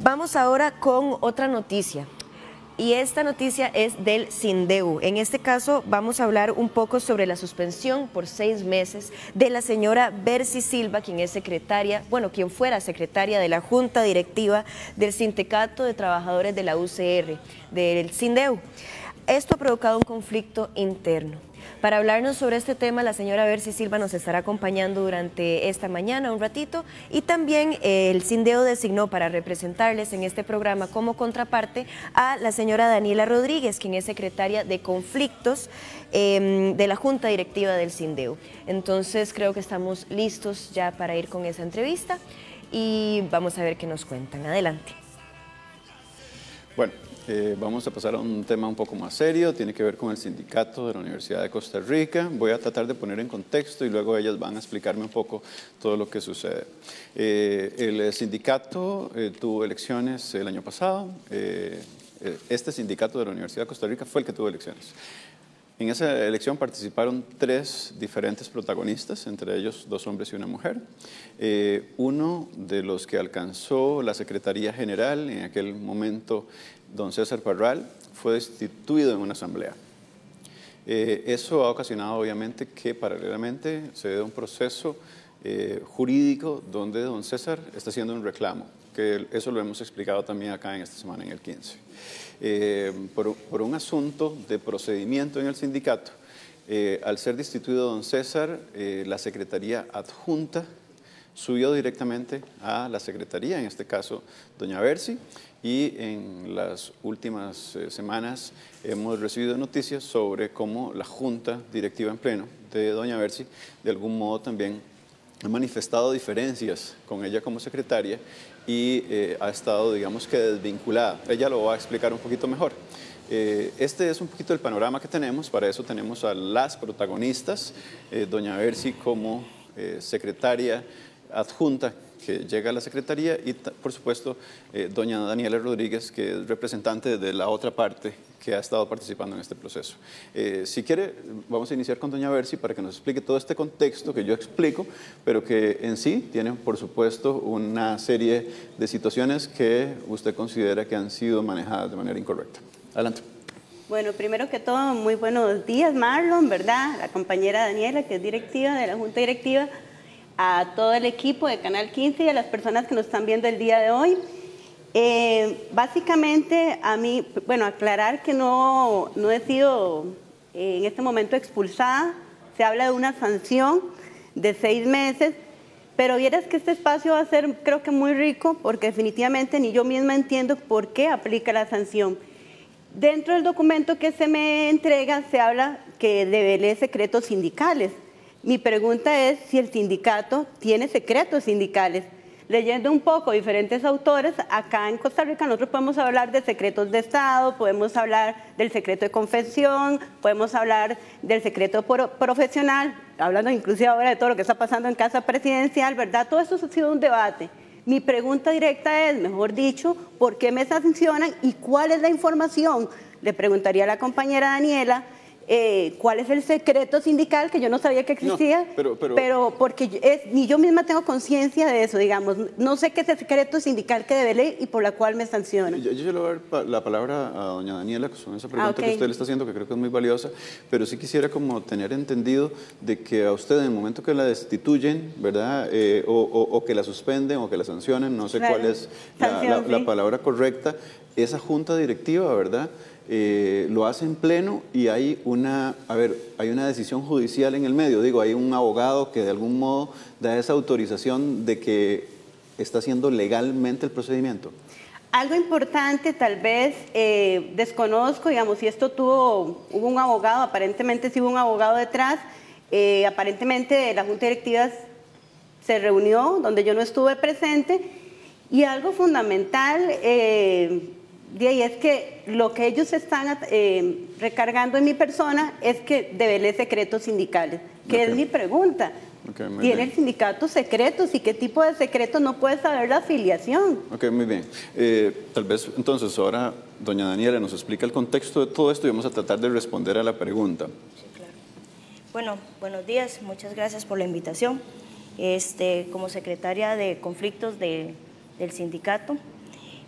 Vamos ahora con otra noticia. Y esta noticia es del SINDEU. En este caso vamos a hablar un poco sobre la suspensión por seis meses de la señora Bercy Silva, quien es secretaria, bueno, quien fuera secretaria de la Junta Directiva del Sindicato de Trabajadores de la UCR, del SINDEU. Esto ha provocado un conflicto interno. Para hablarnos sobre este tema, la señora Bercy Silva nos estará acompañando durante esta mañana un ratito y también eh, el CINDEO designó para representarles en este programa como contraparte a la señora Daniela Rodríguez, quien es secretaria de conflictos em, de la Junta Directiva del CINDEO. Entonces creo que estamos listos ya para ir con esa entrevista y vamos a ver qué nos cuentan. Adelante. Bueno, eh, vamos a pasar a un tema un poco más serio, tiene que ver con el sindicato de la Universidad de Costa Rica. Voy a tratar de poner en contexto y luego ellas van a explicarme un poco todo lo que sucede. Eh, el sindicato eh, tuvo elecciones el año pasado. este sindicato de la Universidad de Costa Rica fue el que tuvo elecciones. En esa elección participaron tres diferentes protagonistas, entre ellos dos hombres y una mujer. uno de los que alcanzó la Secretaría General en aquel momento don César Parral fue destituido en una asamblea. Eh, eso ha ocasionado obviamente que paralelamente se dé un proceso eh, jurídico donde don César está haciendo un reclamo, que eso lo hemos explicado también acá en esta semana en el 15. Eh, por, por, un asunto de procedimiento en el sindicato, al ser destituido don César, la Secretaría adjunta subió directamente a la Secretaría, en este caso doña Bercy, y en las últimas eh, semanas hemos recibido noticias sobre cómo la Junta Directiva en Pleno de doña Bercy de algún modo también ha manifestado diferencias con ella como secretaria y eh, ha estado, digamos que, desvinculada. Ella lo va a explicar un poquito mejor. Eh, este es un poquito el panorama que tenemos, para eso tenemos a las protagonistas, doña Bercy como secretaria adjunta que llega a la Secretaría y, por supuesto, eh, doña Daniela Rodríguez, que es representante de la otra parte que ha estado participando en este proceso. Eh, si quiere, vamos a iniciar con doña Bercy para que nos explique todo este contexto que yo explico, pero que en sí tiene, por supuesto, una serie de situaciones que usted considera que han sido manejadas de manera incorrecta. Adelante. Bueno, primero que todo, muy buenos días, Marlon, ¿verdad? La compañera Daniela, que es directiva de la Junta Directiva a todo el equipo de Canal 15 y a las personas que nos están viendo el día de hoy. Eh, básicamente, a mí, bueno, aclarar que no, no he sido eh, en este momento expulsada, se habla de una sanción de seis meses, pero vieras que este espacio va a ser, creo que muy rico, porque definitivamente ni yo misma entiendo por qué aplica la sanción. Dentro del documento que se me entrega se habla que debe secretos sindicales. Mi pregunta es si el sindicato tiene secretos sindicales. Leyendo un poco diferentes autores, acá en Costa Rica nosotros podemos hablar de secretos de Estado, podemos hablar del secreto de confesión, podemos hablar del secreto profesional, hablando inclusive ahora de todo lo que está pasando en casa presidencial, ¿verdad? Todo eso ha sido un debate. Mi pregunta directa es, mejor dicho, ¿por qué me sancionan y cuál es la información? Le preguntaría a la compañera Daniela eh, cuál es el secreto sindical que yo no sabía que existía, pero, porque es, ni yo misma tengo conciencia de eso, digamos. No sé qué es el secreto sindical que debe leer y por la cual me sanciona. Yo, yo le voy a dar la palabra a doña Daniela con esa pregunta ah, que usted le está haciendo, que creo que es muy valiosa, pero sí quisiera como tener entendido de que a usted en el momento que la destituyen, ¿verdad? Eh, o, que la suspenden o que la sancionen, no sé cuál es la palabra correcta, esa junta directiva, ¿verdad? Eh, lo hace en pleno y hay una, a ver, hay una decisión judicial en el medio, digo, hay un abogado que de algún modo da esa autorización de que está haciendo legalmente el procedimiento. Algo importante, tal vez eh, desconozco, digamos, si esto tuvo, hubo un abogado, aparentemente sí hubo un abogado detrás, eh, aparentemente la Junta Directiva se reunió, donde yo no estuve presente, y algo fundamental, de ahí es que lo que ellos están eh, recargando en mi persona es que debe secretos sindicales, que es mi pregunta. ¿Tiene el sindicato secretos y qué tipo de secretos no puede saber la afiliación? Ok, muy bien. Eh, tal vez entonces ahora doña Daniela nos explica el contexto de todo esto y vamos a tratar de responder a la pregunta. Sí, claro. Bueno, buenos días, muchas gracias por la invitación. Este, como secretaria de conflictos del sindicato,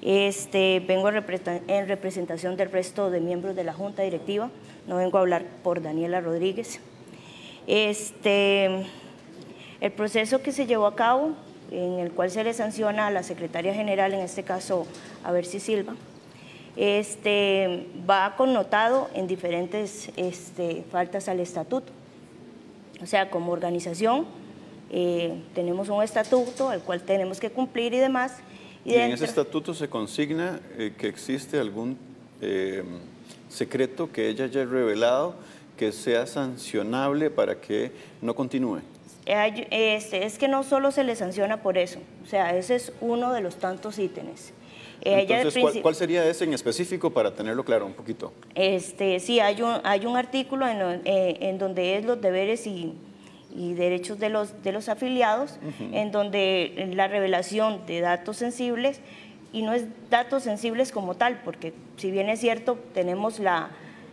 Este, vengo en representación del resto de miembros de la Junta Directiva, no vengo a hablar por Daniela Rodríguez. Este, el proceso que se llevó a cabo, en el cual se le sanciona a la Secretaria General, en este caso a Bercy Silva, este, va connotado en diferentes este, faltas al estatuto. O sea, como organización eh, tenemos un estatuto al cual tenemos que cumplir y demás. Y, en ese estatuto se consigna eh, que existe algún eh, secreto que ella haya revelado que sea sancionable para que no continúe. Este, es que no solo se le sanciona por eso, o sea, ese es uno de los tantos ítems. Entonces, ¿cuál, sería ese en específico para tenerlo claro un poquito? Este, sí, hay un, hay un artículo en, en donde es los deberes y, y derechos de los, de los afiliados, en donde la revelación de datos sensibles, y no es datos sensibles como tal, porque si bien es cierto, tenemos la,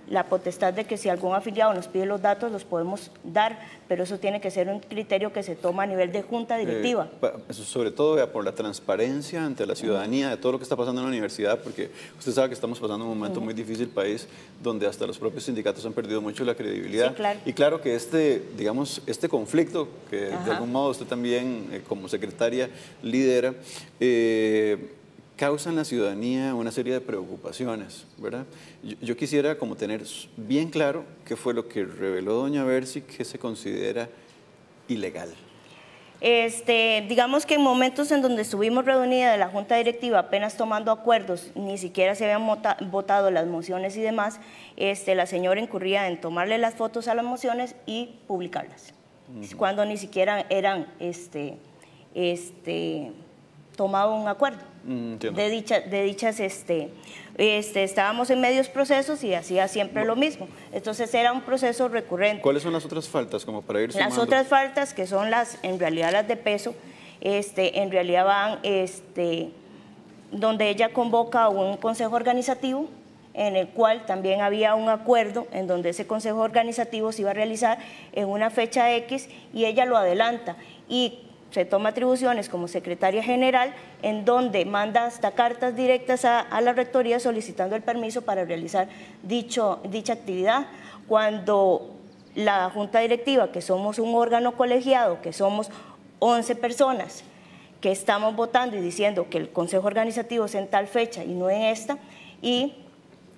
la potestad de que si algún afiliado nos pide los datos, los podemos dar, pero eso tiene que ser un criterio que se toma a nivel de junta directiva. Eh, sobre todo por la transparencia ante la ciudadanía de todo lo que está pasando en la universidad, porque usted sabe que estamos pasando un momento muy difícil país, donde hasta los propios sindicatos han perdido mucho la credibilidad. Y claro que este, digamos, este conflicto, que de algún modo usted también eh, como secretaria lidera, eh, causa en la ciudadanía una serie de preocupaciones, ¿verdad? Yo, quisiera como tener bien claro qué fue lo que reveló doña Bersi que se considera ilegal. Este, digamos que en momentos en donde estuvimos reunidas de la Junta Directiva apenas tomando acuerdos, ni siquiera se habían votado las mociones y demás, este, la señora incurría en tomarle las fotos a las mociones y publicarlas, cuando ni siquiera eran este, este, tomado un acuerdo. Mm, de, dicha, de dichas, este, este, estábamos en medios procesos y hacía siempre lo mismo. Entonces era un proceso recurrente. ¿Cuáles son las otras faltas como para ir Las otras faltas que son las, en realidad las de peso, este, en realidad van, este, donde ella convoca un consejo organizativo en el cual también había un acuerdo en donde ese consejo organizativo se iba a realizar en una fecha X y ella lo adelanta. Y se toma atribuciones como secretaria general, en donde manda hasta cartas directas a, la rectoría solicitando el permiso para realizar dicha actividad. Cuando la junta directiva, que somos un órgano colegiado, que somos 11 personas, que estamos votando y diciendo que el consejo organizativo es en tal fecha y no en esta, y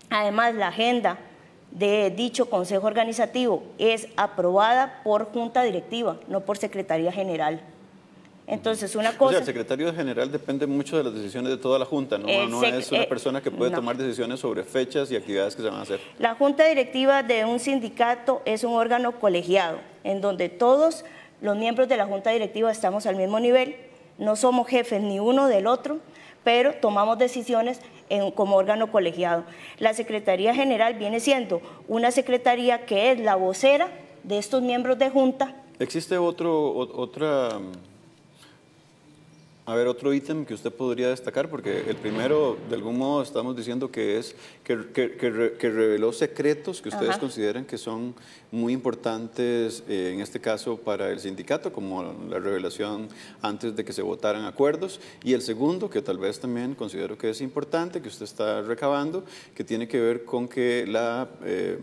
además la agenda de dicho consejo organizativo es aprobada por junta directiva, no por secretaría general. Entonces, una cosa... O sea, el secretario general depende mucho de las decisiones de toda la Junta, ¿no? no es una eh, persona que puede tomar decisiones sobre fechas y actividades que se van a hacer. La Junta Directiva de un sindicato es un órgano colegiado, en donde todos los miembros de la Junta Directiva estamos al mismo nivel, no somos jefes ni uno del otro, pero tomamos decisiones como órgano colegiado. La Secretaría General viene siendo una secretaría que es la vocera de estos miembros de Junta. ¿Existe otro, otra a ver, otro ítem que usted podría destacar, porque el primero, de algún modo, estamos diciendo que es que, que, reveló secretos que ustedes consideran que son muy importantes, eh, en este caso para el sindicato, como la revelación antes de que se votaran acuerdos. Y el segundo, que tal vez también considero que es importante, que usted está recabando, que tiene que ver con que la eh,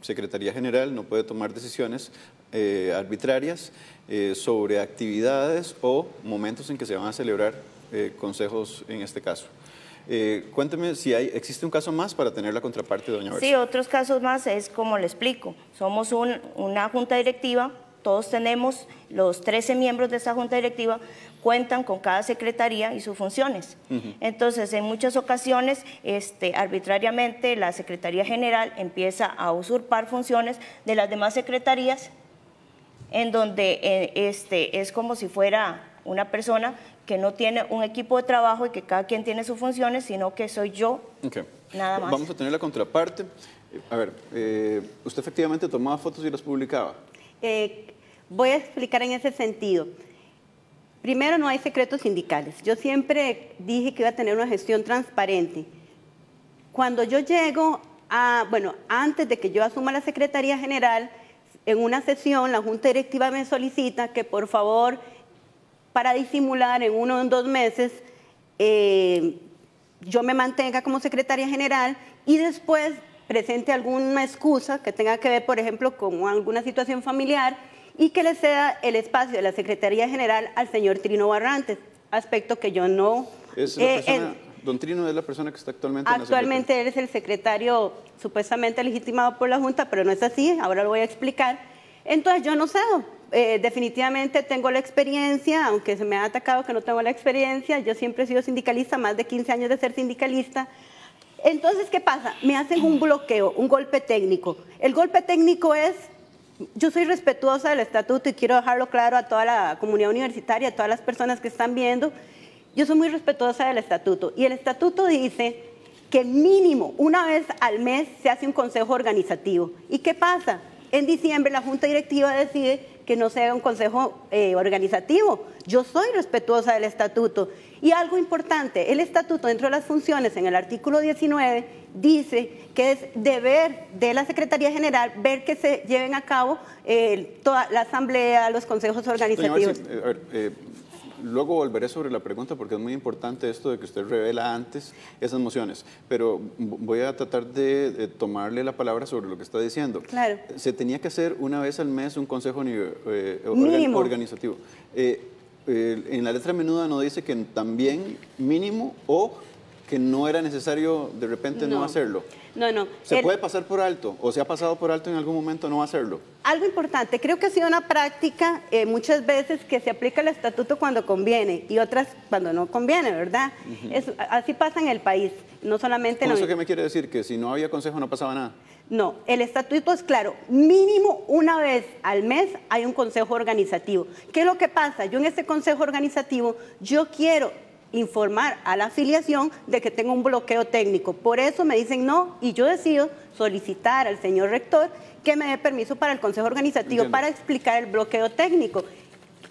Secretaría General no puede tomar decisiones eh, arbitrarias eh, sobre actividades o momentos en que se van a celebrar eh, consejos en este caso. cuénteme si hay, existe un caso más para tener la contraparte de doña Bercia. Sí, otros casos más es como le explico. Somos una junta directiva, todos tenemos, los 13 miembros de esa junta directiva cuentan con cada secretaría y sus funciones. Entonces, en muchas ocasiones, este, arbitrariamente, la Secretaría General empieza a usurpar funciones de las demás secretarías en donde eh, este, es como si fuera una persona que no tiene un equipo de trabajo y que cada quien tiene sus funciones, sino que soy yo, nada más. Vamos a tener la contraparte. A ver, eh, ¿usted efectivamente tomaba fotos y las publicaba? Eh, voy a explicar en ese sentido. Primero, no hay secretos sindicales. Yo siempre dije que iba a tener una gestión transparente. Cuando yo llego a, bueno, antes de que yo asuma la Secretaría General, en una sesión la Junta Directiva me solicita que por favor, para disimular en uno o en dos meses, eh, yo me mantenga como secretaria general y después presente alguna excusa que tenga que ver, por ejemplo, con alguna situación familiar y que le ceda el espacio de la Secretaría General al señor Trino Barrantes, aspecto que yo no... Es eh, persona, don Trino es la persona que está actualmente en la Actualmente él es el secretario supuestamente legitimado por la Junta, pero no es así, ahora lo voy a explicar. Entonces yo no cedo, Eh, definitivamente tengo la experiencia, aunque se me ha atacado que no tengo la experiencia, yo siempre he sido sindicalista, más de 15 años de ser sindicalista. Entonces, ¿qué pasa? Me hacen un bloqueo, un golpe técnico. El golpe técnico es, yo soy respetuosa del estatuto y quiero dejarlo claro a toda la comunidad universitaria, a todas las personas que están viendo, yo soy muy respetuosa del estatuto y el estatuto dice que mínimo una vez al mes se hace un consejo organizativo. ¿Y qué pasa? En diciembre la Junta Directiva decide que no se haga un consejo eh, organizativo. Yo soy respetuosa del estatuto. Y algo importante, el estatuto dentro de las funciones, en el artículo 19, dice que es deber de la Secretaría General ver que se lleven a cabo eh, toda la asamblea, los consejos organizativos. Eh, a ver, eh, luego volveré sobre la pregunta porque es muy importante esto de que usted revela antes esas mociones, pero voy a tratar de, de tomarle la palabra sobre lo que está diciendo. Claro. Se tenía que hacer una vez al mes un consejo eh, organ- organizativo. Eh, eh, en la letra menuda no dice que también mínimo o que no era necesario de repente no, No. hacerlo. No, no. ¿Se El- puede pasar por alto o se ha pasado por alto en algún momento no hacerlo? Algo importante, creo que ha sido una práctica eh, muchas veces que se aplica el estatuto cuando conviene y otras cuando no conviene, ¿verdad? Es- así pasa en el país, no solamente en ¿Con la eso qué me quiere decir? Que si no había consejo no pasaba nada. No, el estatuto es claro, mínimo una vez al mes hay un consejo organizativo. ¿Qué es lo que pasa? Yo en este consejo organizativo, yo quiero informar a la afiliación de que tengo un bloqueo técnico. Por eso me dicen no y yo decido solicitar al señor rector que me dé permiso para el consejo organizativo Entiendo. para explicar el bloqueo técnico.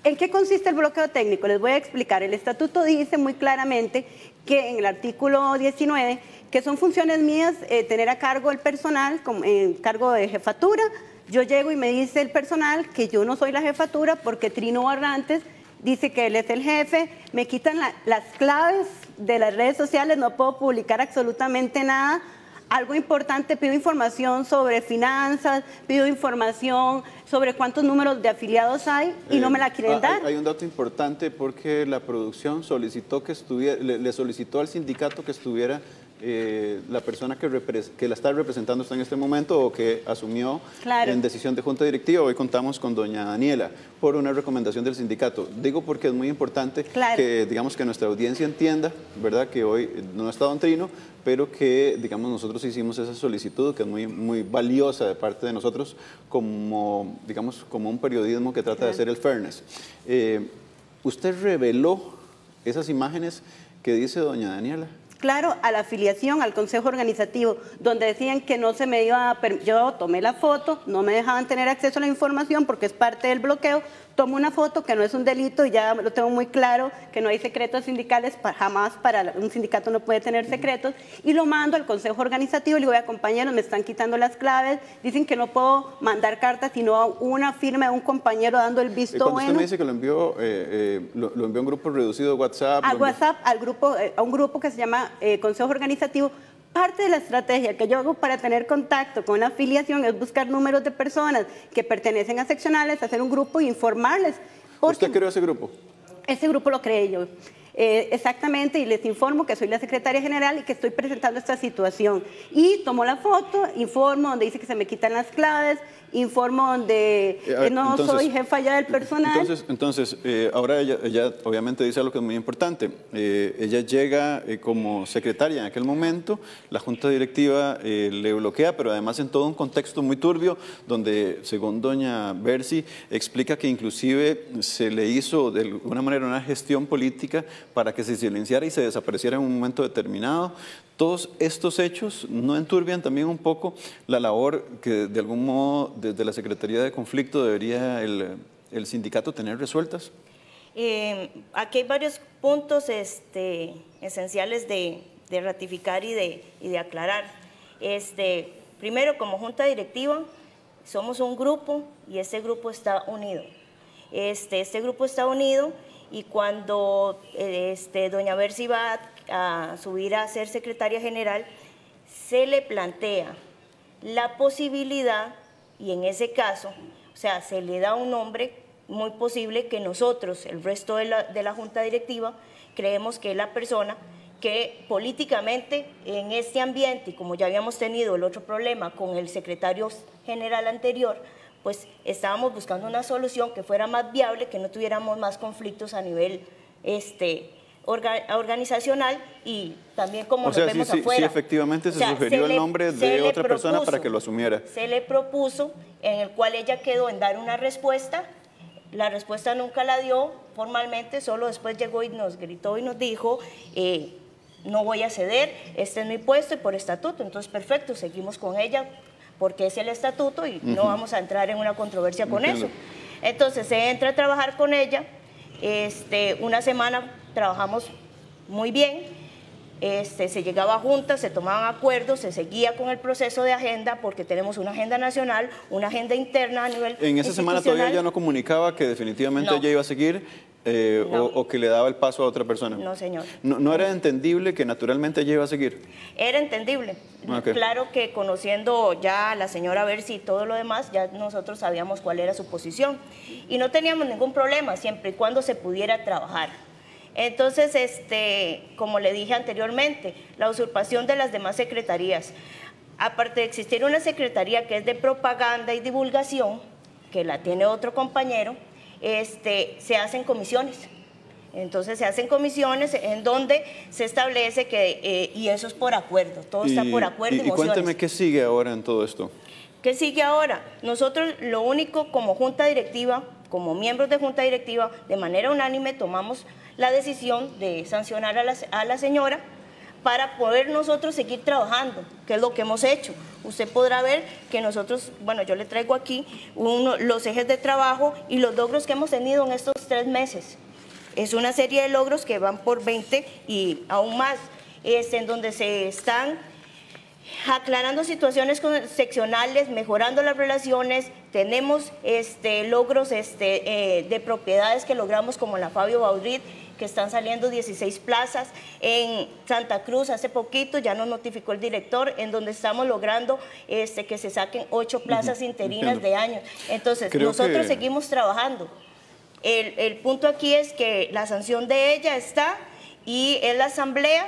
¿En qué consiste el bloqueo técnico? Les voy a explicar. El estatuto dice muy claramente que en el artículo 19 que son funciones mías eh, tener a cargo el personal, como en cargo de jefatura. Yo llego y me dice el personal que yo no soy la jefatura porque Trino Barrantes dice que él es el jefe, me quitan la- las claves de las redes sociales, no puedo publicar absolutamente nada. Algo importante, pido información sobre finanzas, pido información sobre cuántos números de afiliados hay y no Eh, me la quieren ah, dar. Hay, hay un dato importante porque la producción solicitó que estuviera, le, le solicitó al sindicato que estuviera eh, la persona que, la está representando hasta en este momento o que asumió Claro. en decisión de junta directiva. Hoy contamos con doña Daniela por una recomendación del sindicato. Digo porque es muy importante Claro. que digamos que nuestra audiencia entienda, ¿verdad? Que hoy no está don Trino, pero que digamos nosotros hicimos esa solicitud que es muy muy valiosa de parte de nosotros como digamos como un periodismo que trata de hacer el fairness. Eh, usted reveló esas imágenes que dice doña Daniela. Claro, a la afiliación, al consejo organizativo, donde decían que no se me iba a... Yo tomé la foto, no me dejaban tener acceso a la información porque es parte del bloqueo, tomo una foto que no es un delito y ya lo tengo muy claro, que no hay secretos sindicales, jamás para un sindicato no puede tener secretos, y lo mando al consejo organizativo, le digo, "Oiga, compañeros, me están quitando las claves, dicen que no puedo mandar cartas, sino una firma de un compañero dando el visto Cuando usted bueno. me dice que lo envió, eh, eh, lo, lo envió a un grupo reducido de WhatsApp. a envió- WhatsApp, al grupo, eh, a un grupo que se llama Consejo Organizativo. Parte de la estrategia que yo hago para tener contacto con la afiliación es buscar números de personas que pertenecen a seccionales, hacer un grupo e informarles. ¿Usted creó ese grupo? ese grupo lo creé yo. Eh, exactamente, y les informo que soy la secretaria general y que estoy presentando esta situación. Y tomo la foto, informo donde dice que se me quitan las claves, informo donde Eh, no entonces- soy jefa ya del personal. Entonces, entonces eh, ahora ella, ella obviamente dice algo que es muy importante. Eh, ella llega eh, como secretaria en aquel momento, la junta directiva eh, le bloquea, pero además en todo un contexto muy turbio, donde según doña Bersi explica que inclusive se le hizo de alguna manera una gestión política para que se silenciara y se desapareciera en un momento determinado. Todos estos hechos no enturbian también un poco la labor que de algún modo desde la Secretaría de Conflicto debería el, el sindicato tener resueltas. Eh, aquí hay varios puntos este, esenciales de, de ratificar y de, y de aclarar. Este, primero, como junta directiva, somos un grupo y ese grupo está unido. Este, este grupo está unido y cuando eh, este, doña Bersi va a subir a ser secretaria general, se le plantea la posibilidad, y en ese caso, o sea, se le da un nombre muy posible que nosotros, el resto de la, de la Junta Directiva, creemos que es la persona que políticamente en este ambiente, y como ya habíamos tenido el otro problema con el secretario general anterior, pues estábamos buscando una solución que fuera más viable, que no tuviéramos más conflictos a nivel este, organizacional y también como o sea, vemos sí, afuera. Sí, efectivamente se sugirió el nombre de otra persona para que lo asumiera. Se le propuso, en el cual ella quedó en dar una respuesta. La respuesta nunca la dio formalmente, solo después llegó y nos gritó y nos dijo, eh, no voy a ceder, este es mi puesto y por estatuto. Entonces, perfecto, seguimos con ella porque es el estatuto y no vamos a entrar en una controversia con eso. Entonces se entra a trabajar con ella, este, una semana trabajamos muy bien, este, se llegaba a juntas, se tomaban acuerdos, se seguía con el proceso de agenda porque tenemos una agenda nacional, una agenda interna a nivel En esa semana todavía ella no comunicaba que definitivamente ella iba a seguir eh, o, que le daba el paso a otra persona. No, señor. ¿No, era entendible que naturalmente ella iba a seguir? Era entendible. Claro que conociendo ya a la señora Bersi y todo lo demás, ya nosotros sabíamos cuál era su posición. Y no teníamos ningún problema, siempre y cuando se pudiera trabajar. Entonces, este, como le dije anteriormente, la usurpación de las demás secretarías. Aparte de existir una secretaría que es de propaganda y divulgación, que la tiene otro compañero, este, se hacen comisiones. Entonces se hacen comisiones en donde se establece que, eh, y eso es por acuerdo, todo está por acuerdo. Y, y cuénteme qué sigue ahora en todo esto. ¿Qué sigue ahora? Nosotros lo único como junta directiva, como miembros de junta directiva, de manera unánime tomamos la decisión de sancionar a la, a la señora para poder nosotros seguir trabajando, que es lo que hemos hecho. Usted podrá ver que nosotros, bueno, yo le traigo aquí los ejes de trabajo y los logros que hemos tenido en estos tres meses. Es una serie de logros que van por 20 y aún más, es en donde se están aclarando situaciones seccionales, mejorando las relaciones, tenemos este, logros este, eh, de propiedades que logramos como la Fabio Baudrit, que están saliendo 16 plazas. En Santa Cruz hace poquito ya nos notificó el director en donde estamos logrando este, que se saquen ocho plazas interinas de año. Entonces, nosotros seguimos trabajando. El, el punto aquí es que la sanción de ella está y es la asamblea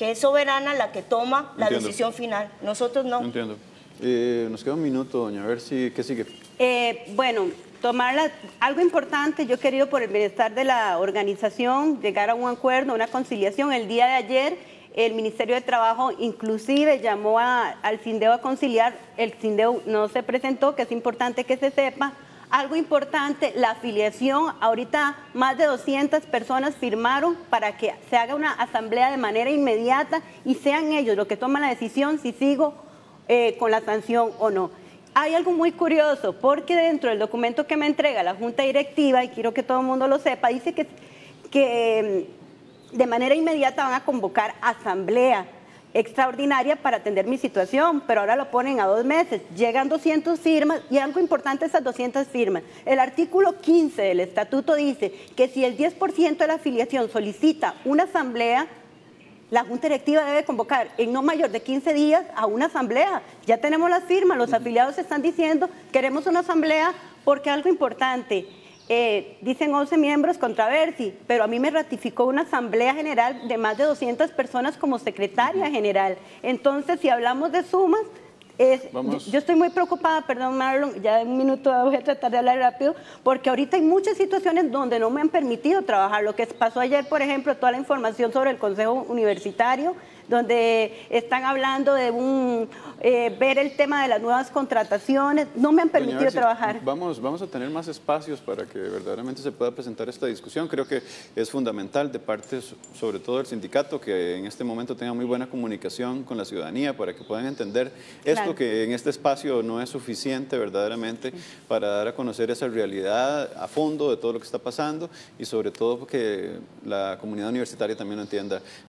que es soberana la que toma la decisión final. Nosotros no. Entiendo. Eh, nos queda un minuto, doña, a ver si, ¿qué sigue? Eh, bueno, tomar algo importante, yo he querido por el bienestar de la organización llegar a un acuerdo, una conciliación. El día de ayer el Ministerio de Trabajo inclusive llamó al CINDEO a conciliar, el CINDEO no se presentó, que es importante que se sepa. Algo importante, la afiliación, ahorita más de 200 personas firmaron para que se haga una asamblea de manera inmediata y sean ellos los que toman la decisión si sigo eh, con la sanción o no hay algo muy curioso, porque dentro del documento que me entrega la Junta Directiva, y quiero que todo el mundo lo sepa, dice que, que mm, de manera inmediata van a convocar asamblea extraordinaria para atender mi situación, pero ahora lo ponen a dos meses. Llegan 200 firmas y algo importante esas 200 firmas. El artículo 15 del estatuto dice que si el 10% de la afiliación solicita una asamblea, la Junta Directiva debe convocar en no mayor de 15 días a una asamblea. Ya tenemos las firmas, los afiliados están diciendo, queremos una asamblea porque algo importante, eh, dicen 11 miembros contra Versi, pero a mí me ratificó una asamblea general de más de 200 personas como secretaria general. Entonces, si hablamos de sumas, yo estoy muy preocupada, perdón Marlon, ya en un minuto voy a tratar de hablar rápido, porque ahorita hay muchas situaciones donde no me han permitido trabajar. Lo que pasó ayer, por ejemplo, toda la información sobre el Consejo Universitario, donde están hablando de un, eh, ver el tema de las nuevas contrataciones. No me han permitido trabajar. Vamos, vamos a tener más espacios para que verdaderamente se pueda presentar esta discusión. Creo que es fundamental de parte, sobre todo del sindicato, que en este momento tenga muy buena comunicación con la ciudadanía para que puedan entender esto que en este espacio no es suficiente verdaderamente para dar a conocer esa realidad a fondo de todo lo que está pasando y sobre todo que la comunidad universitaria también lo entienda.